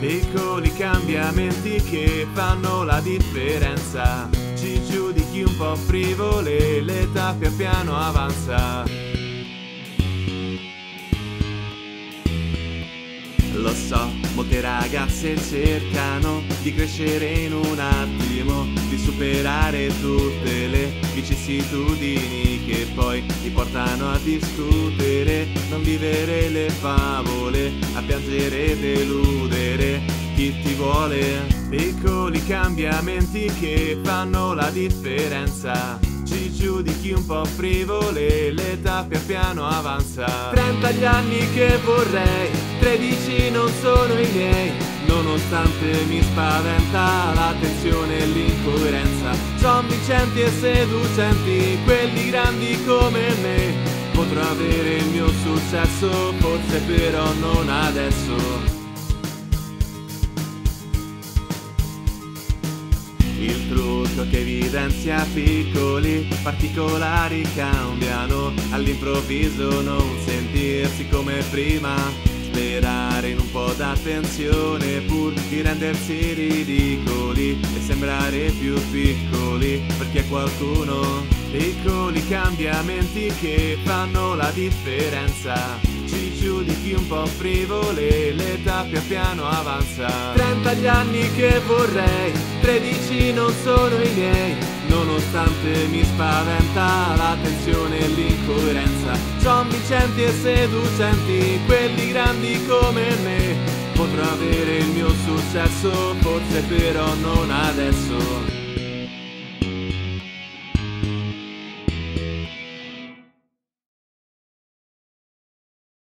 Piccoli cambiamenti che fanno la differenza. Ci giudichi un po' frivole, l'età pian piano avanza. Lo so, molte ragazze cercano di crescere in un attimo, di superare tutte le vicissitudini che poi ti portano a discutere, non vivere le favole, a piangere e deludere ti vuole. Piccoli cambiamenti che fanno la differenza. Ci giudichi un po' frivole, l'età pian piano avanza. 30 gli anni che vorrei, 13 non sono i miei. Nonostante mi spaventa la tensione e l'incoerenza. Son vincenti e seducenti, quelli grandi come me. Potrò avere il mio successo, forse però non adesso. Il trucco che evidenzia piccoli particolari cambiano. All'improvviso non sentirsi come prima. Sperare in un po' d'attenzione pur di rendersi ridicoli e sembrare più piccoli perché qualcuno piccoli cambiamenti che fanno la differenza. Ci giudichi un po' frivole, l'età pian piano avanza. 30 gli anni che vorrei, 13 non sono i miei. Nonostante mi spaventa la tensione e l'incoerenza. Son vincenti e seducenti, quelli grandi come me. Potrò avere il mio successo, forse però non adesso.